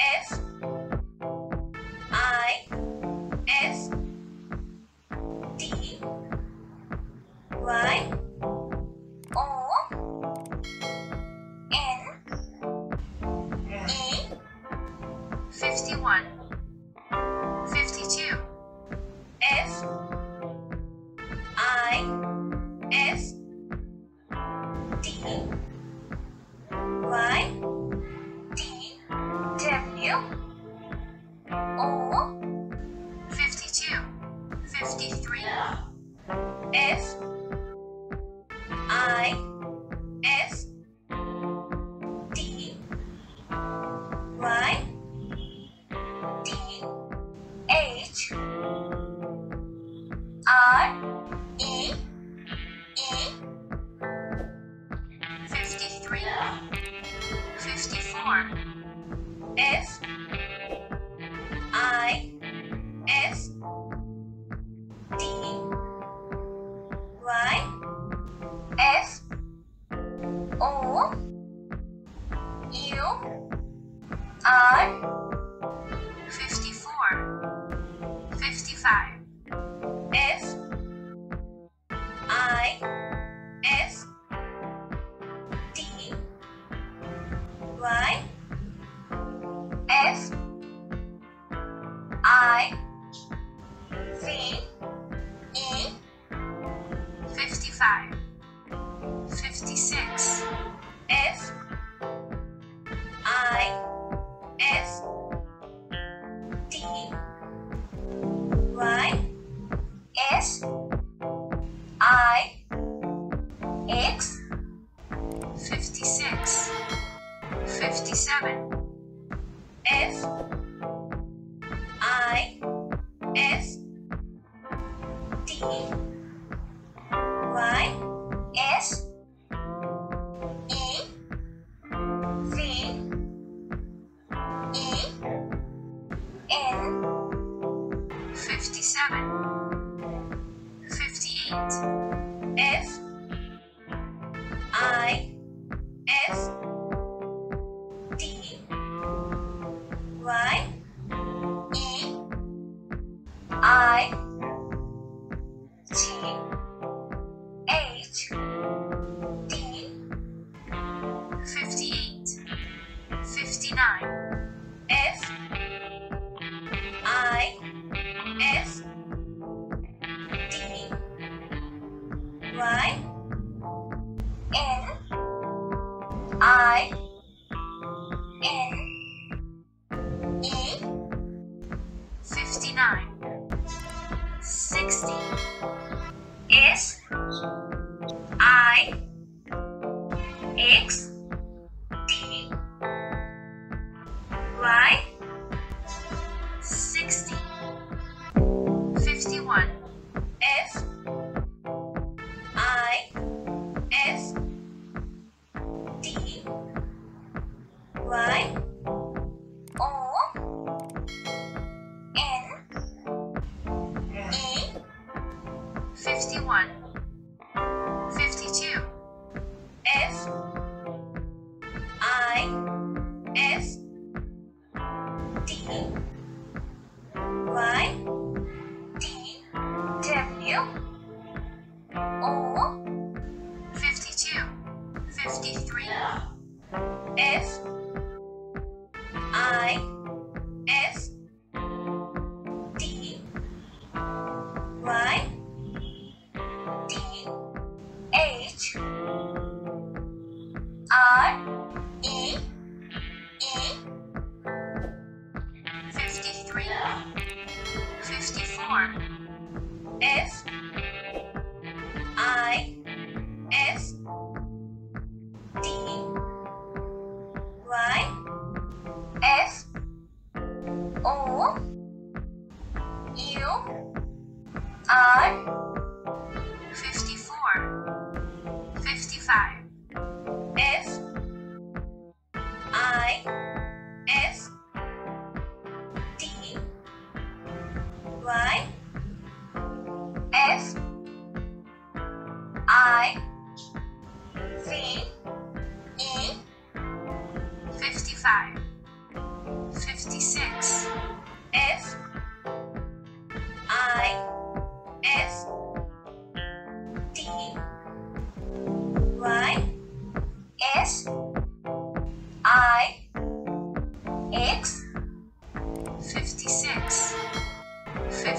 Yes. F I F T Y T H R E E 53 I 54, 55. F, I, F, T, Y, F, I, V, E, 55, 56, F, 56 57 F Bye. S I X. TV.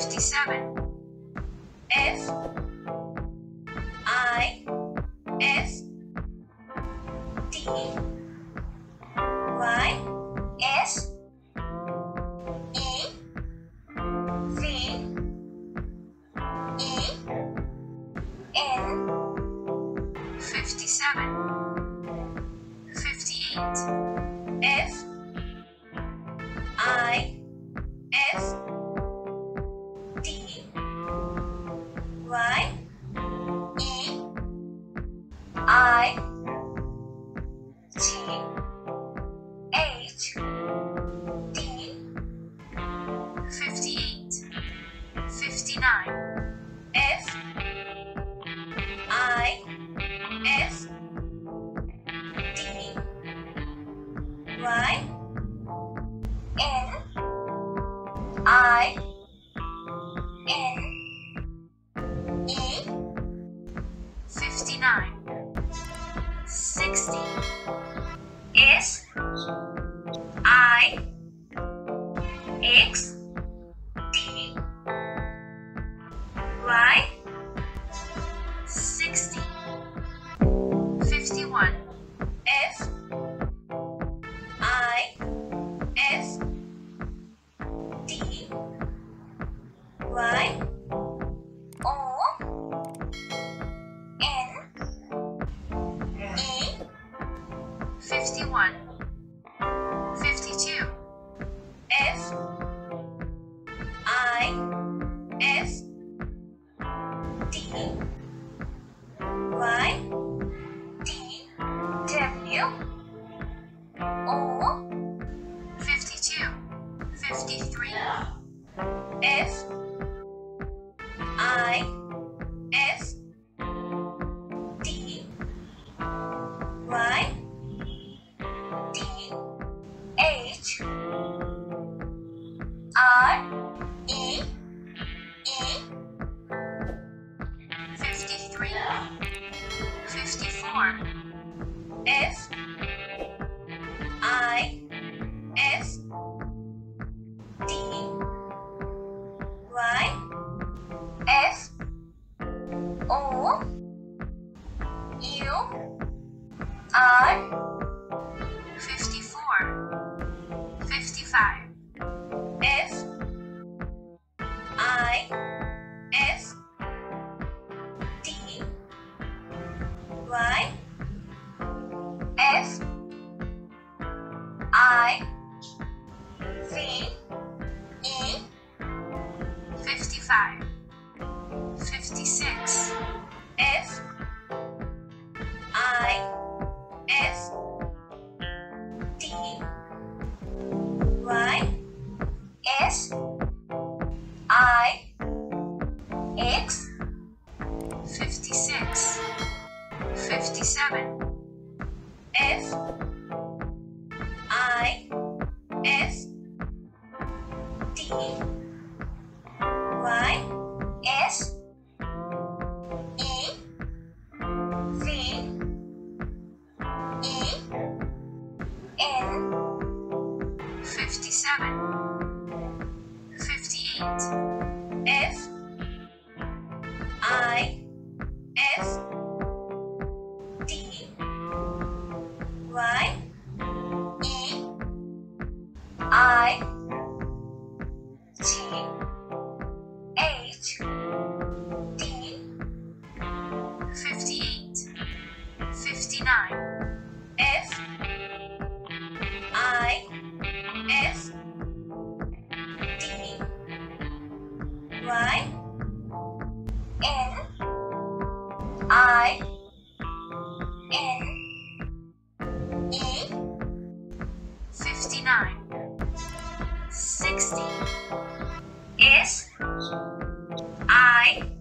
57. F. I. S T. Y. S. E. V. E. N. 57 58 F. I R E E 53 54 F I F D Y F O U R 29. F I F D Y N I N E 59 60 S I